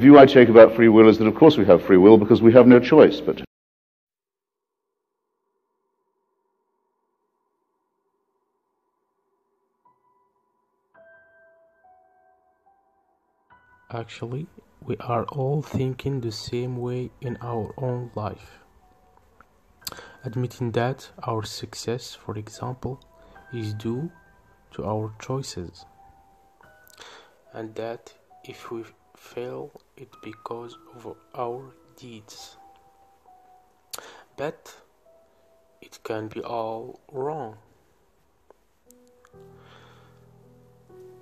The view I take about free will is that, of course, we have free will because we have no choice. But Actually, we are all thinking the same way in our own life. Admitting that our success, for example, is due to our choices, and that if we fail, it because of our deeds. But it can be all wrong.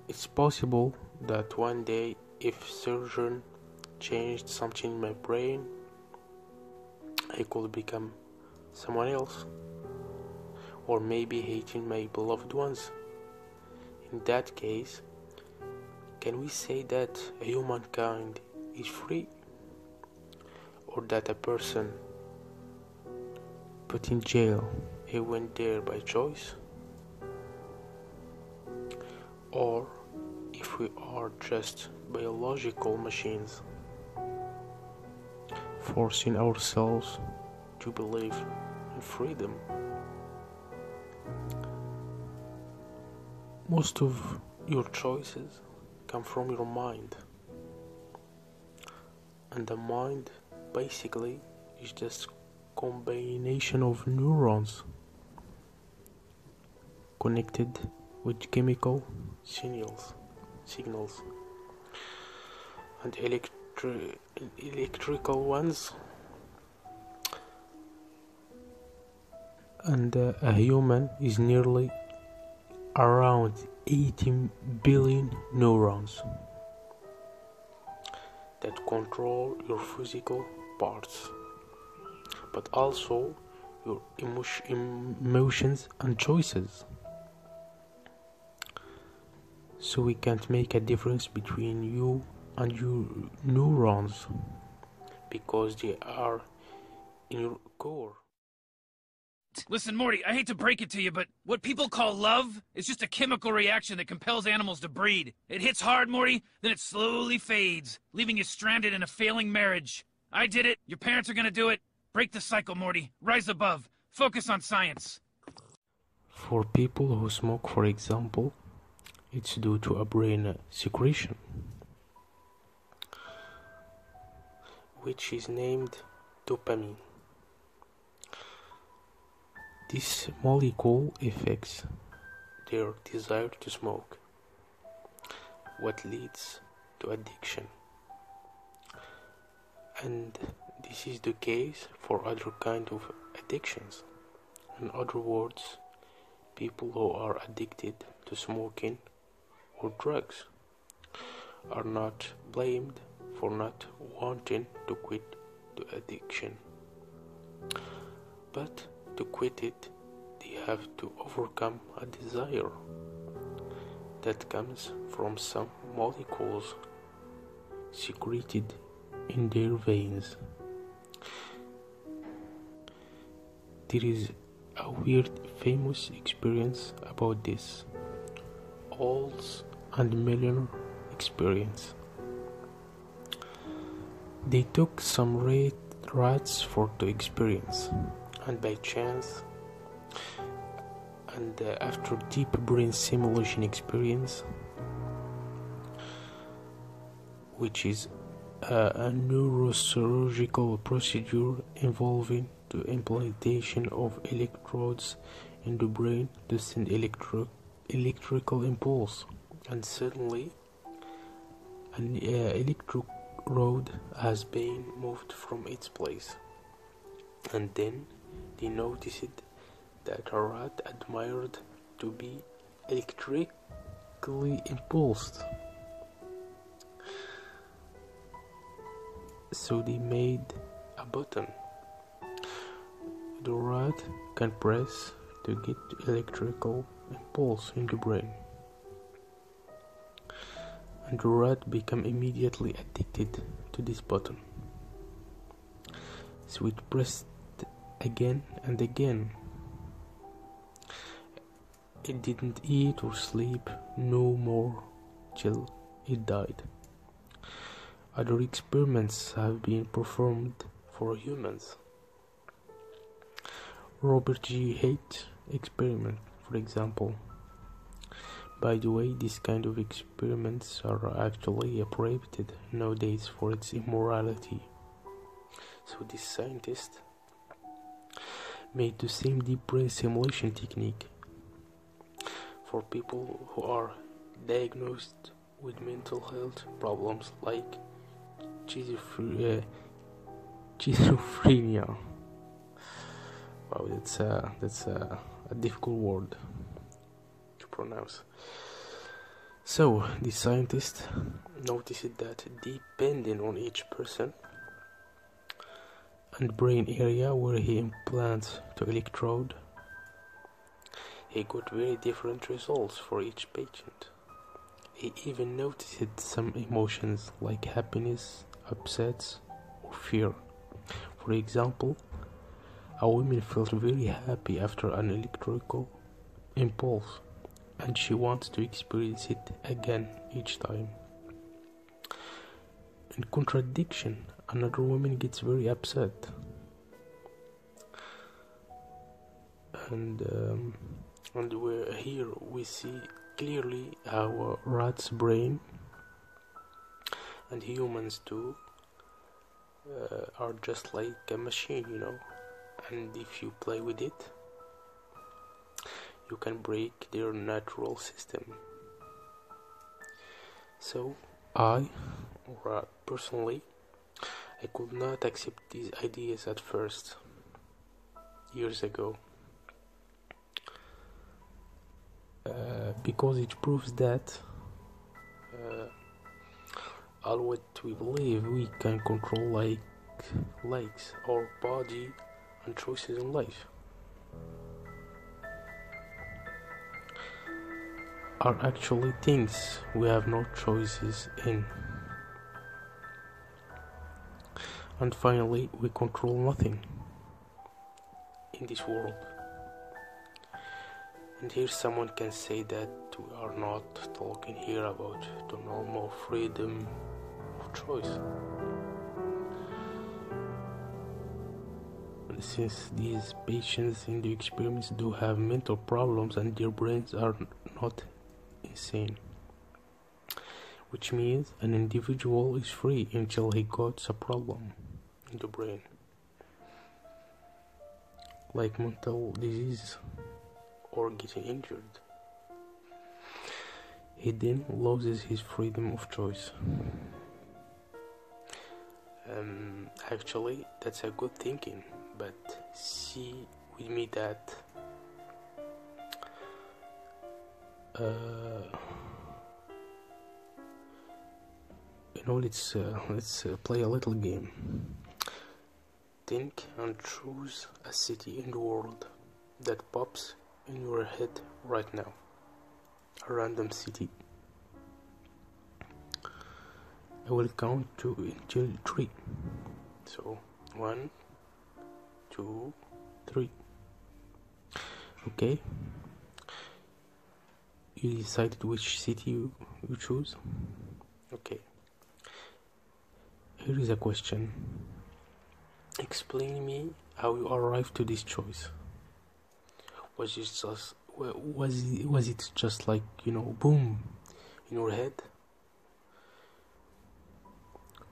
It's possible that one day if surgeon changed something in my brain, I could become someone else, or maybe hating my beloved ones. In that case, can we say that humankind is free, or that a person put in jail he went there by choice, or if we are just biological machines, forcing ourselves to believe in freedom. Most of your choices come from your mind, and the mind basically is just combination of neurons connected with chemical signals signals. And electri- electrical ones. And uh, a human is nearly around 18 billion neurons that control your physical parts but also your emotion, emotions and choices so we can't make a difference between you and your neurons because they are in your core. Listen, Morty, I hate to break it to you, but what people call love is just a chemical reaction that compels animals to breed. It hits hard, Morty, then it slowly fades, leaving you stranded in a failing marriage. I did it. Your parents are gonna do it. Break the cycle, Morty. Rise above. Focus on science. For people who smoke, for example, it's due to a brain secretion, which is named dopamine. This molecule affects their desire to smoke, what leads to addiction. And this is the case for other kind of addictions. In other words, people who are addicted to smoking or drugs are not blamed for not wanting to quit the addiction. But to quit it, they have to overcome a desire that comes from some molecules secreted in their veins. There is a weird famous experience about this. Olds and Milner experience. They took some rat rats for the experience, and by chance, and uh, after deep brain simulation experience, which is uh, a neurosurgical procedure involving the implantation of electrodes in the brain to send electro- electrical impulse. And suddenly an uh, electrode has been moved from its place. And then they noticed that a rat admired to be electrically impulsed. So they made a button. The rat can press to get electrical impulse in the brain. And the rat become immediately addicted to this button. So it pressed again and again. It didn't eat or sleep no more till it died. Other experiments have been performed for humans. Robert G. Heath experiment, for example. By the way, these kind of experiments are actually prohibited nowadays for its immorality. So this scientist made the same deep brain simulation technique for people who are diagnosed with mental health problems like schizophrenia. Wow, that's a, that's a, a difficult word to pronounce. So, the scientist noticed that depending on each person and brain area where he implants the electrode, he got very different results for each patient. He even noticed some emotions like happiness, upset, or fear. For example, a woman felt very happy after an electrical impulse and she wants to experience it again each time. In contradiction, another woman gets very upset. And, um, and we're here we see clearly our rat's brain and humans too uh, are just like a machine, you know. And if you play with it, you can break their natural system. So, I, uh, personally, I could not accept these ideas at first, years ago. Uh, because it proves that uh, all what we believe we can control like legs our body and choices in life are actually things we have no choices in and finally we control nothing in this world and here someone can say that we are not talking here about the normal freedom of choice. Since these patients in the experiments do have mental problems and their brains are not insane, which means an individual is free until he gets a problem in the brain, like mental disease or getting injured. He then loses his freedom of choice. Um, actually, that's a good thinking, but see with me that uh, you know, let's uh, let's uh, play a little game. Think and choose a city in the world that pops in your head right now. A random city. I will count to until three. So one two three. Okay. You decided which city you, you choose? Okay. Here is a question explain me how you arrived to this choice? Was it just was it, was it just like you know boom in your head?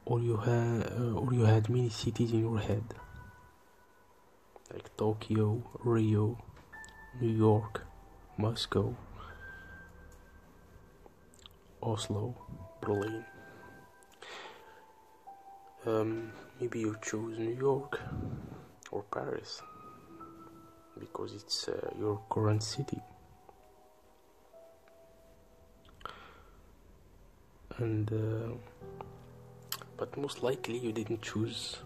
Or you had uh, or you had many cities in your head? Like Tokyo, Rio, New York, Moscow, Oslo, Berlin. Um, maybe you choose New York or Paris because it's uh, your current city. And uh, but most likely you didn't choose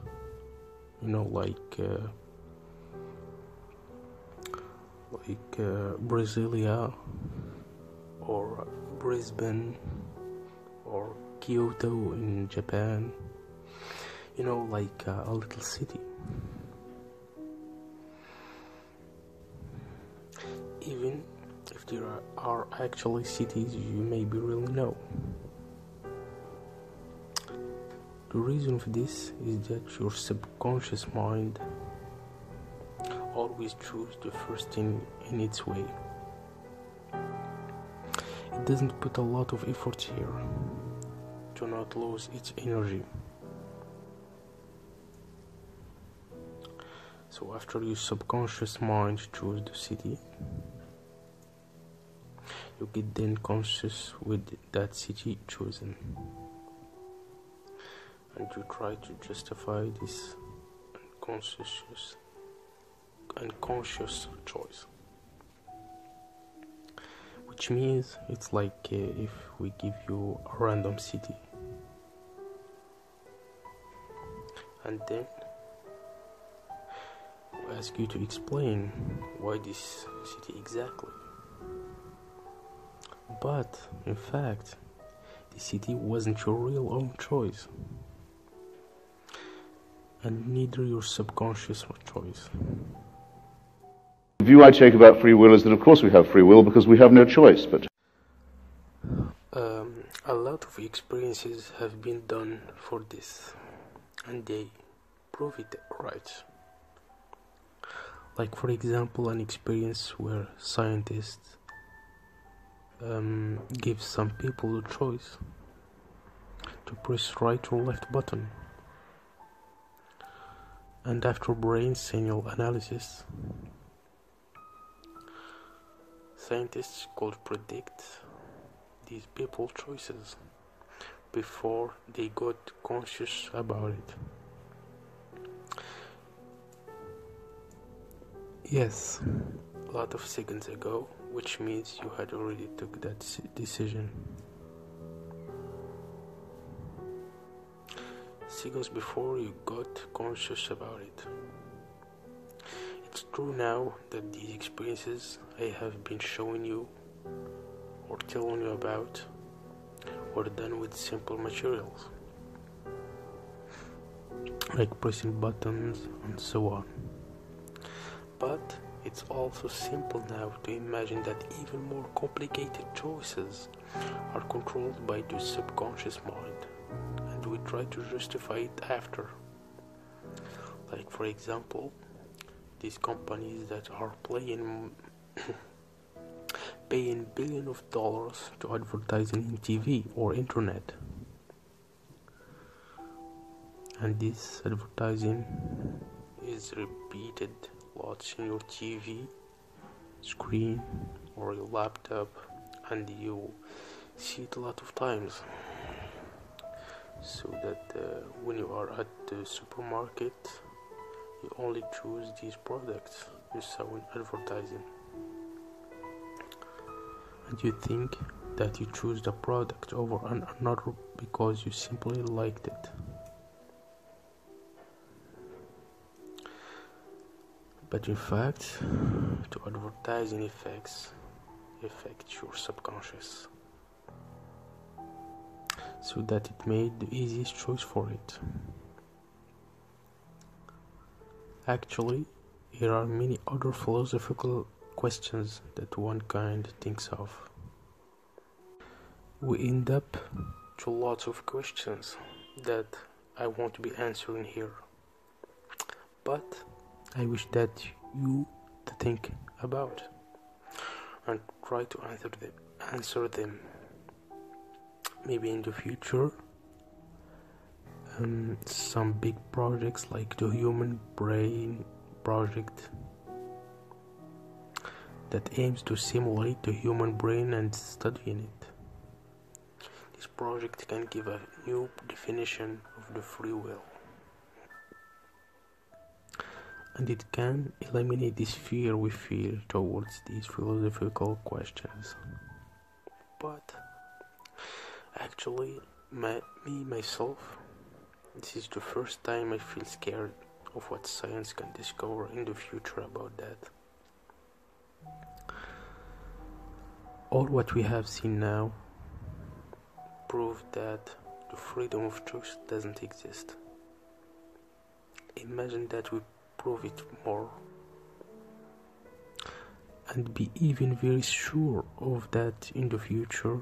you know like uh, like uh, Brasilia or Brisbane or Kyoto in Japan you know like uh, a little city even if there are actually cities you maybe really know. The reason for this is that your subconscious mind always chooses the first thing in its way. It doesn't put a lot of effort here to not lose its energy. So after your subconscious mind choose the city, you get then conscious with that city chosen. And you try to justify this unconscious unconscious choice. Which means it's like uh, if we give you a random city. And then ask you to explain why this city exactly but in fact the city wasn't your real own choice and neither your subconscious choice. The view I take about free will is that, of course, we have free will because we have no choice. But um, a lot of experiences have been done for this, and they prove it right. Like, for example, an experience where scientists um, give some people a choice to press right or left button and after brain signal analysis, scientists could predict these people's choices before they got conscious about it. Yes, a lot of seconds ago, which means you had already took that decision. seconds before you got conscious about it. It's true now that these experiences I have been showing you or telling you about were done with simple materials like pressing buttons and so on. But it's also simple now to imagine that even more complicated choices are controlled by the subconscious mind and we try to justify it after. Like, for example, these companies that are playing paying billions of dollars to advertising in TV or internet. And this advertising is repeated in your TV screen or your laptop and you see it a lot of times so that uh, when you are at the supermarket you only choose these products you saw in advertising. And you think that you choose the product over another because you simply liked it but in fact to advertising effects affect your subconscious so that it made the easiest choice for it. Actually, here are many other philosophical questions that one kind thinks of. We end up to lots of questions that I won't be answering here. But I wish that you to think about and try to answer them answer them. Maybe in the future um, some big projects like the human brain project that aims to simulate the human brain and studying it. This project can give a new definition of the free will and it can eliminate this fear we feel towards these philosophical questions but Actually, my, me myself, this is the first time I feel scared of what science can discover in the future about that. All what we have seen now prove that the freedom of choice doesn't exist. Imagine that we prove it more and be even very sure of that in the future.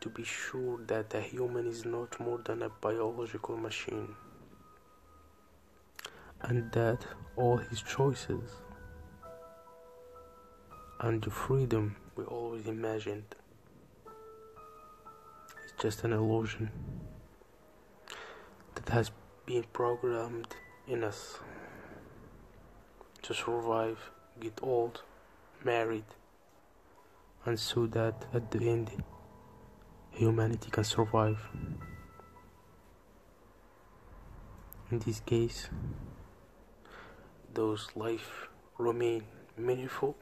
To be sure that a human is not more than a biological machine and that all his choices and the freedom we always imagined is just an illusion that has been programmed in us to survive, get old, married, and so that at the end humanity can survive. In this case, those life remain meaningful